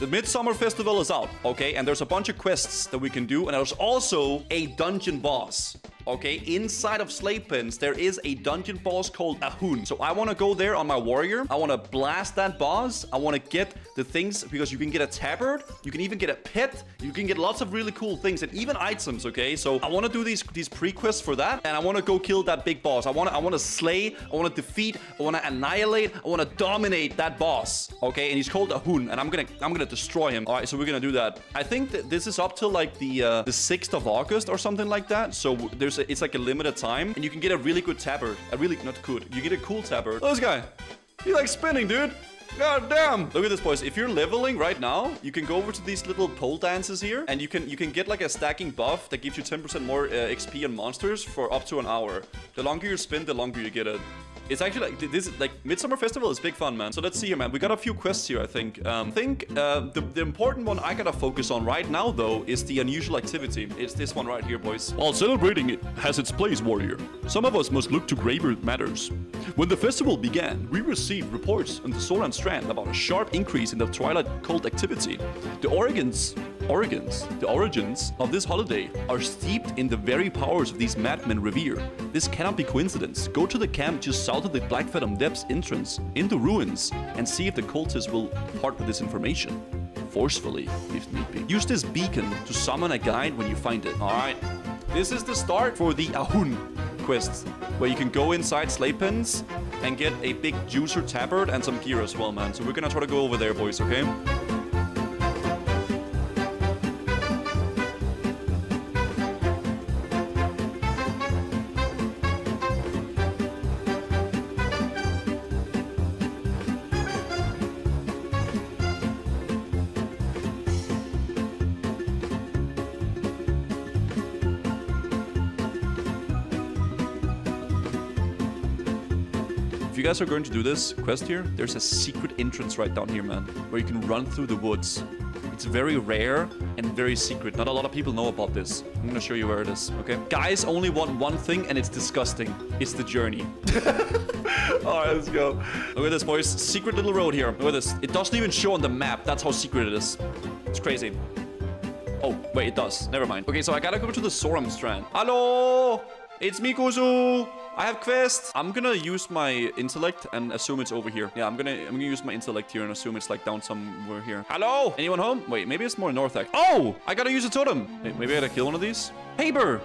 The Midsummer Festival is out, okay? And there's a bunch of quests that we can do. And there's also a dungeon boss. Okay, inside of Slave Pens, there is a dungeon boss called Ahune. So I want to go there on my warrior. I want to blast that boss. I want to get the things because you can get a tabard. You can even get a pet. You can get lots of really cool things and even items. Okay, so I want to do these these pre-quests for that, and I want to go kill that big boss. I want to I want to slay. I want to defeat. I want to annihilate. I want to dominate that boss. Okay, and he's called Ahune, and I'm gonna I'm gonna destroy him. All right, so we're gonna do that. I think that this is up till like the uh, the 6th of August or something like that. So there's a, it's like a limited time, and you can get a really good tabard. A really not good. You get a cool tabard. At this guy. He likes spinning, dude. God damn! Look at this, boys. If you're leveling right now, you can go over to these little pole dances here, and you can you can get like a stacking buff that gives you 10% more uh, XP on monsters for up to an hour. The longer you spin, the longer you get it. It's actually like this like Midsummer Festival is big fun, man. So let's see here, man. We got a few quests here, I think. Um, I think uh, the, the important one I gotta focus on right now, though, is the unusual activity. It's this one right here, boys. While celebrating it has its place, warrior, some of us must look to graver matters. When the festival began, we received reports on the Zoram Strand about a sharp increase in the Twilight cult activity. The origins origins, the origins of this holiday are steeped in the very powers of these madmen revere. This cannot be coincidence. Go to the camp just south of the Black Fathom Depths entrance into ruins and see if the cultists will part with this information. Forcefully, if need be. Use this beacon to summon a guide when you find it. Alright. This is the start for the Ahune quest, where you can go inside Slave Pens and get a big juicer tabard and some gear as well, man. So we're gonna try to go over there, boys, okay? You guys are going to do this quest here, there's a secret entrance right down here, man, where you can run through the woods. It's very rare and very secret. Not a lot of people know about this. I'm gonna show you where it is, okay? Guys only want one thing, and it's disgusting. It's the journey. All right, let's go. Look at this, boys. Secret little road here. Look at this. It doesn't even show on the map. That's how secret it is. It's crazy. Oh, wait, it does. Never mind. Okay, so I gotta go to the Zoram Strand. Hello! It's me, Guzu! I have quest. I'm gonna use my intellect and assume it's over here. Yeah, I'm gonna I'm gonna use my intellect here and assume it's like down somewhere here. Hello? Anyone home? Wait, maybe it's more north act. Oh! I gotta use a totem. Wait, maybe I gotta kill one of these? Paper!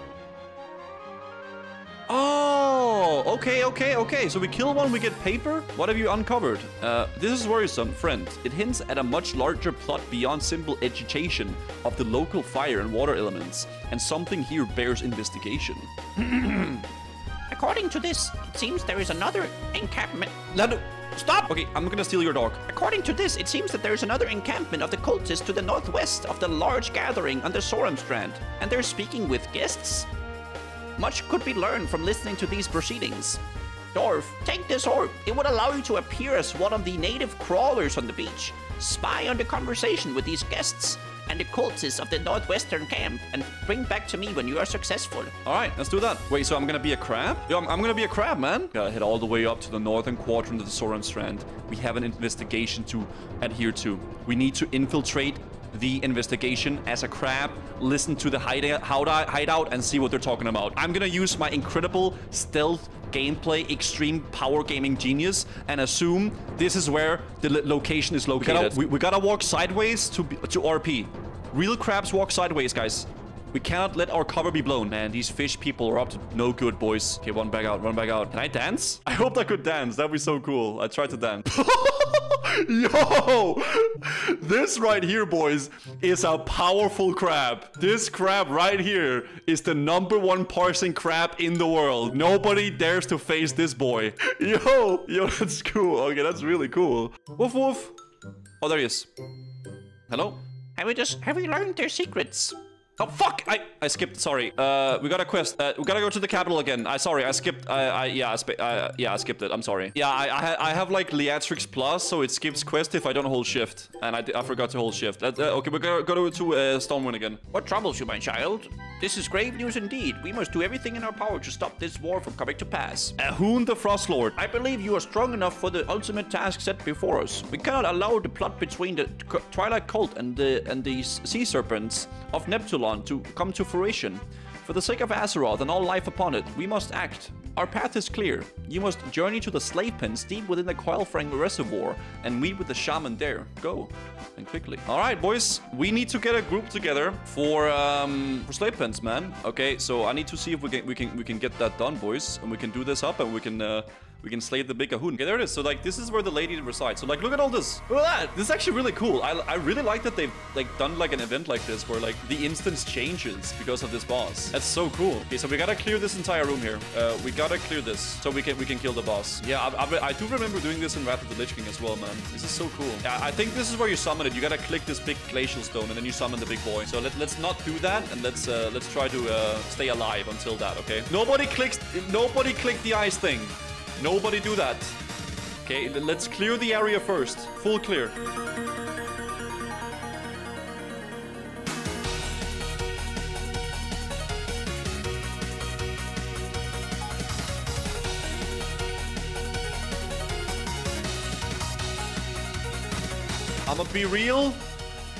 Oh, okay, okay, okay. So we kill one, we get paper? What have you uncovered? Uh, this is worrisome, friend. It hints at a much larger plot beyond simple agitation of the local fire and water elements, and something here bears investigation. According to this, it seems there is another encampment. Let Stop! Okay, I'm gonna steal your dog. According to this, it seems that there is another encampment of the cultists to the northwest of the large gathering on the Zoram Strand, and they're speaking with guests. Much could be learned from listening to these proceedings. Dorf, take this orb. It would allow you to appear as one of the native crawlers on the beach. Spy on the conversation with these guests and the cultists of the northwestern camp and bring back to me when you are successful. All right, let's do that. Wait, so I'm gonna be a crab? Yo, I'm, I'm gonna be a crab, man. Gotta head all the way up to the northern quadrant of the Zoram Strand. We have an investigation to adhere to. We need to infiltrate the investigation as a crab, listen to the hideout, hideout and see what they're talking about. I'm gonna use my incredible stealth gameplay, extreme power gaming genius, and assume this is where the location is located. We gotta, we, we gotta walk sideways to to RP. Real crabs walk sideways, guys. We cannot let our cover be blown. Man, these fish people are up to no good, boys. Okay, one back out, one back out. Can I dance? I hope I could dance. That'd be so cool. I tried to dance. Yo! This right here, boys, is a powerful crab. This crab right here is the number one parsing crab in the world. Nobody dares to face this boy. Yo! Yo, that's cool. Okay, that's really cool. Woof woof. Oh, there he is. Hello? Have we just have we learned their secrets? Oh, fuck! I, I skipped, sorry. Uh, we got a quest. Uh, we gotta go to the capital again. I, sorry, I skipped, I, I, yeah, I, sp uh, yeah, I skipped it. I'm sorry. Yeah, I, I, ha I have, like, Leatrix Plus, so it skips quest if I don't hold shift. And I, I forgot to hold shift. Uh, okay, we gotta go to uh, Stormwind again. What troubles you, my child? This is grave news indeed. We must do everything in our power to stop this war from coming to pass. Ahune the Frost Lord. I believe you are strong enough for the ultimate task set before us. We cannot allow the plot between the Twilight Cult and the and the Sea Serpents of To come to fruition. For the sake of Azeroth and all life upon it, we must act. Our path is clear. You must journey to the slave pens deep within the Coilfang Reservoir and meet with the shaman there. Go. And quickly. All right, boys. We need to get a group together for um for slave pens, man. Okay, so I need to see if we can we can we can get that done, boys, and we can do this up and we can uh, we can slay the big Ahune. Okay, there it is. So like this is where the lady resides. So like look at all this. Look at that. This is actually really cool. I, I really like that they've like done like an event like this where like the instance changes because of this boss. That's so cool. Okay, so we gotta clear this entire room here. Uh, we gotta clear this so we can we can kill the boss. Yeah, I, I, I do remember doing this in Wrath of the Lich King as well, man. This is so cool. Yeah, I think this is where you summon it. You gotta click this big glacial stone and then you summon the big boy. So let, let's not do that and let's uh, let's try to uh, stay alive until that. Okay. Nobody clicks. Nobody click the ice thing. Nobody do that. Okay, let's clear the area first. Full clear. I'ma be real.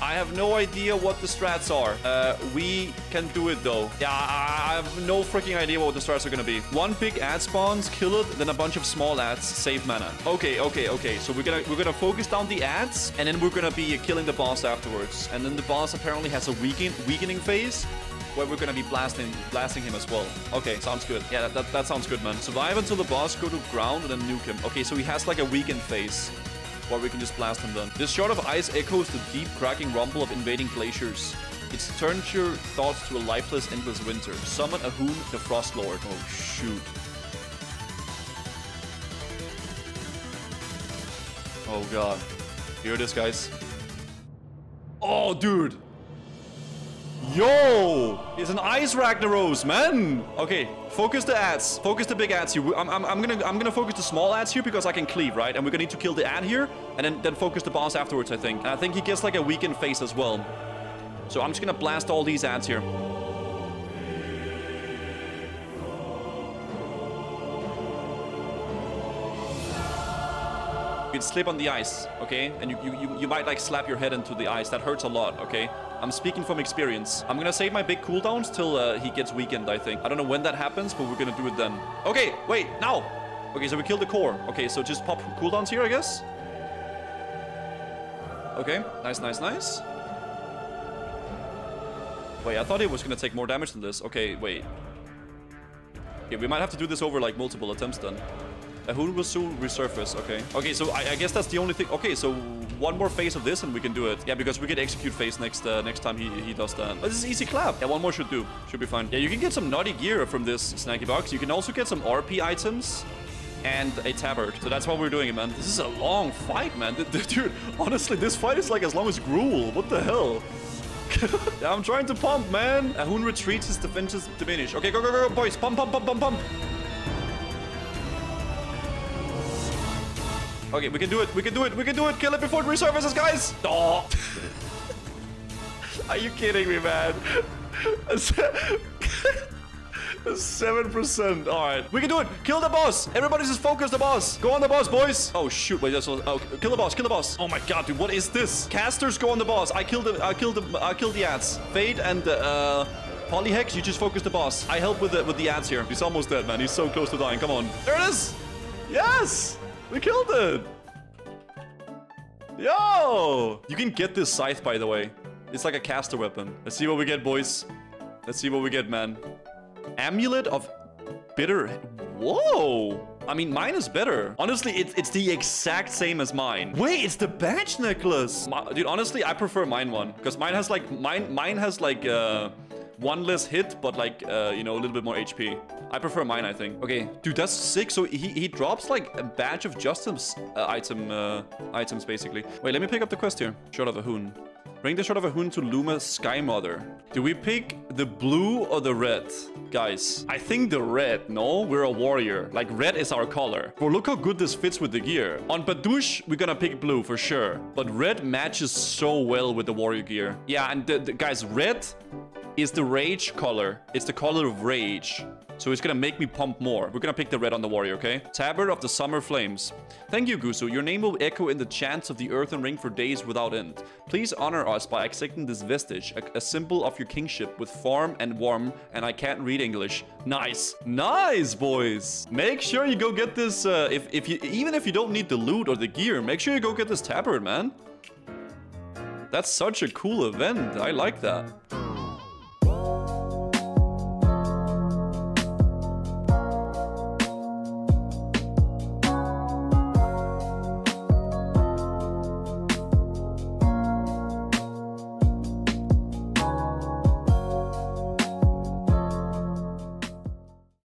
I have no idea what the strats are. Uh, we can do it though. Yeah, I, have no freaking idea what the strats are gonna be. One big ad spawns, kill it, then a bunch of small ads, save mana. Okay, okay, okay. So we're gonna we're gonna focus down the ads, and then we're gonna be killing the boss afterwards. And then the boss apparently has a weaken weakening phase where we're gonna be blasting blasting him as well. Okay, sounds good. Yeah, that, that, that sounds good, man. Survive until the boss go to ground and then nuke him. Okay, so he has like a weakened phase or we can just blast him then. This shard of ice echoes the deep cracking rumble of invading glaciers. It turns your thoughts to a lifeless, endless winter. Summon Ahune, the Frost Lord. Oh, shoot. Oh, God. Here it is, guys. Oh, dude. Yo! It's an Ice Ragnaros, man! Okay, focus the ads. Focus the big ads here. I'm, I'm, I'm, gonna I'm gonna focus the small ads here because I can cleave, right? And we're gonna need to kill the ad here and then, then focus the boss afterwards, I think. And I think he gets like a weakened face as well. So I'm just gonna blast all these ads here. You can slip on the ice, okay? And you, you, you might like slap your head into the ice. That hurts a lot, okay? I'm speaking from experience. I'm gonna save my big cooldowns till uh, he gets weakened, I think. I don't know when that happens, but we're gonna do it then. Okay, wait, now! Okay, so we killed the core. Okay, so just pop cooldowns here, I guess? Okay, nice, nice, nice. Wait, I thought it was gonna take more damage than this. Okay, wait. Okay, we might have to do this over like multiple attempts then. Ahune will soon resurface, okay. Okay, so I, I, guess that's the only thing. Okay, so one more phase of this and we can do it. Yeah, because we get execute phase next uh, next time he, he does that. This is easy clap. Yeah, one more should do. Should be fine. Yeah, you can get some naughty gear from this snacky box. You can also get some RP items and a tabard. So that's what we're doing, man. This is a long fight, man. Dude, honestly, this fight is like as long as Gruul. What the hell? I'm trying to pump, man. Ahune retreats, his defenses diminish. Okay, go, go, go, go, boys. Pump, pump, pump, pump, pump. Okay, we can do it. We can do it. We can do it. Kill it before it resurfaces, guys. Oh. Are you kidding me, man? Seven percent. All right, we can do it. Kill the boss. Everybody just focus the boss. Go on the boss, boys. Oh shoot! Wait, that's oh, kill the boss. Kill the boss. Oh my god, dude, what is this? Casters go on the boss. I killed the. I killed the. I killed the ads. Fade and uh, Polyhex, you just focus the boss. I help with the with the ads here. He's almost dead, man. He's so close to dying. Come on. There it is. Yes. We killed it! Yo! You can get this scythe, by the way. It's like a caster weapon. Let's see what we get, boys. Let's see what we get, man. Amulet of bitter... Whoa! I mean, mine is better. Honestly, it's, it's the exact same as mine. Wait, it's the badge necklace. My, dude, honestly, I prefer mine one. Because mine has like... Mine, mine has like... Uh, one less hit, but like, uh, you know, a little bit more HP. I prefer mine, I think. Okay, dude, that's sick. So he, he drops like a badge of justice uh, item uh, items, basically. Wait, let me pick up the quest here. Shard of Ahune. Bring the Shard of Ahune to Luma Sky Mother. Do we pick the blue or the red? Guys, I think the red, no? We're a warrior. Like, red is our color. Bro, look how good this fits with the gear. On Badouche, we're gonna pick blue for sure. But red matches so well with the warrior gear. Yeah, and the, the guys, red is the rage color. It's the color of rage. So it's gonna make me pump more. We're gonna pick the red on the warrior, okay? Tabard of the Summer Flames. Thank you, Guzu. Your name will echo in the chants of the Earthen Ring for days without end. Please honor us by accepting this vestige, a, a symbol of your kingship with form and warm, and I can't read English. Nice. Nice, boys. Make sure you go get this, uh, if, if you, even if you don't need the loot or the gear, make sure you go get this tabard, man. That's such a cool event. I like that.